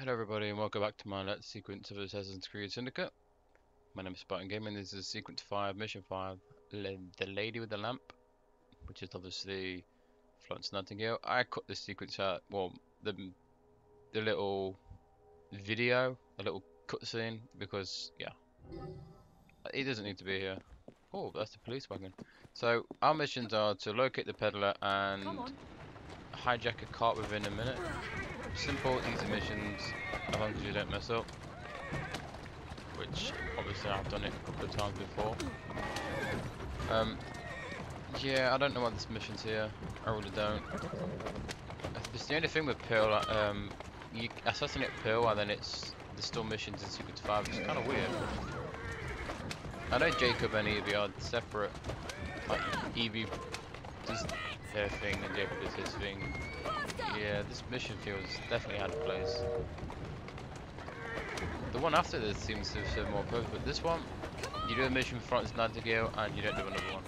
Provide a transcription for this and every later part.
Hello everybody and welcome back to my Let's sequence of Assassin's Creed Syndicate. My name is Spartan Gaming, this is sequence 5, mission 5, La The Lady with the Lamp, which is obviously Florence Nightingale. I cut this sequence out, well, the, the little video, a little cutscene, because, yeah, he doesn't need to be here. Oh, that's the police wagon. So, our missions are to locate the peddler and hijack a cart within a minute. Simple, easy missions, as long as you don't mess up. Which, obviously, I've done it a couple of times before. Um, yeah, I don't know why this mission's here. I really don't. It's the only thing with Pearl. like, Um, you assassinate Pearl, and then it's there's still missions in Secret 5. It's kind of weird. I know Jacob and Evie are separate. Like Evie does her thing and Jacob does his thing. Yeah, this mission feels definitely out of place. The one after this seems to serve more purpose, but this one, you do a mission for Florence Nightingale and you don't do another one.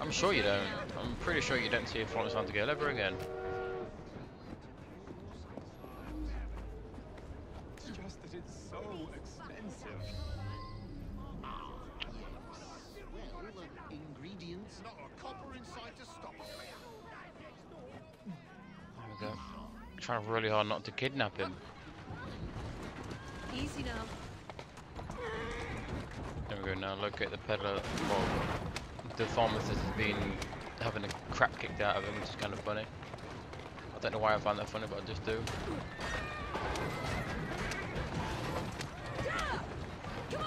I'm sure you don't. I'm pretty sure you don't see a Florence Nightingale ever again. Trying really hard not to kidnap him. Easy now. There we go now, locate the peddler. Well, the pharmacist has been having a crap kicked out of him, which is kind of funny. I don't know why I find that funny, but I just do.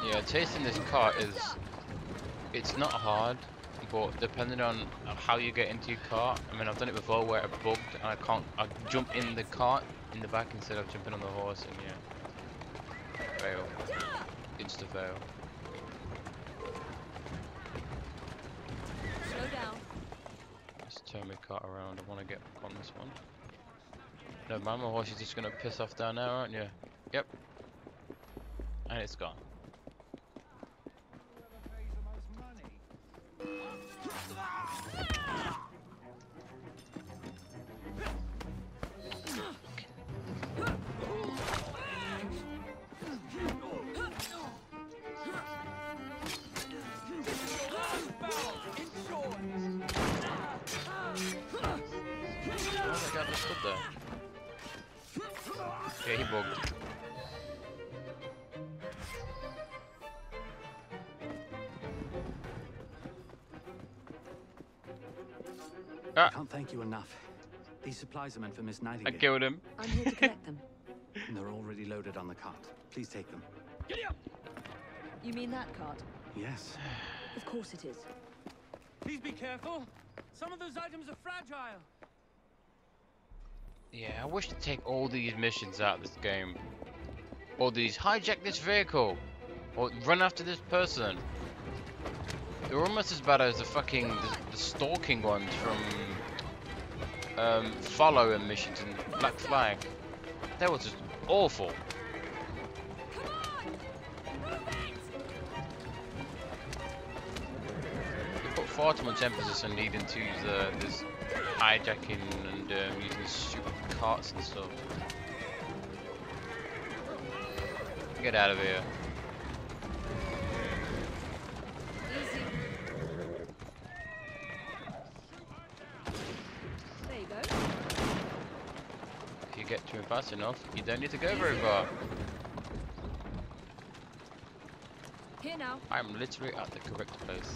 Yeah, chasing this cart is... It's not hard, but depending on how you get into your cart, I mean I've done it before where I bugged and I can't, I jump in the cart in the back instead of jumping on the horse and yeah. Fail. Insta fail. Slow down. Let's turn my cart around. I want to get on this one. No, man, my horse is just gonna piss off down there, aren't you? Yep. And it's gone. That guy just stood there. Yeah, he bugged. Ah, Can't thank you enough. These supplies are meant for Miss Nightingale. I killed him. I'm here to collect them. and they're already loaded on the cart. Please take them. You mean that cart? Yes. Of course it is. Please be careful. Some of those items are fragile. Yeah, I wish to take all these missions out of this game. Or these, hijack this vehicle. Or run after this person. They're almost as bad as the fucking, the, the stalking ones from um, missions in Black Flag. That was just awful. Far too much emphasis on needing to use uh, this hijacking and um, using stupid carts and stuff. Get out of here. There you go. If you get to him fast enough, you don't need to go very far. Here now. I'm literally at the correct place.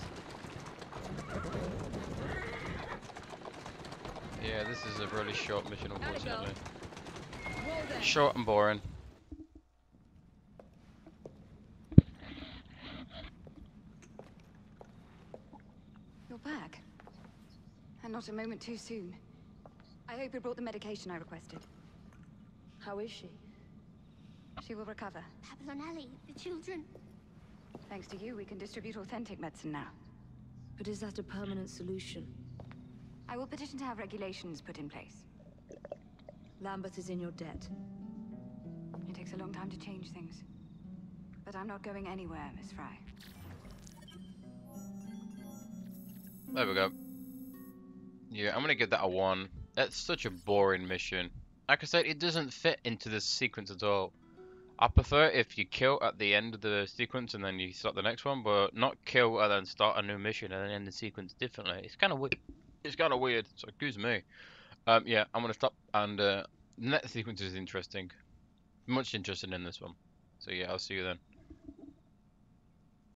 Yeah, this is a really short mission, How'd it go? unfortunately. Short and boring. You're back. And not a moment too soon. I hope you brought the medication I requested. How is she? She will recover. Papillonelli, the children. Thanks to you, we can distribute authentic medicine now. But is that a permanent solution? I will petition to have regulations put in place. Lambeth is in your debt. It takes a long time to change things. But I'm not going anywhere, Miss Frye. There we go. Yeah, I'm gonna give that a one. That's such a boring mission. like I said, it doesn't fit into the sequence at all. I prefer if you kill at the end of the sequence and then you start the next one, but not kill and then start a new mission and then end the sequence differently. It's kind of weird. It's kind of weird. So excuse me. Um, yeah, I'm gonna stop. And uh, next sequence is interesting. Much interested in this one. So yeah, I'll see you then.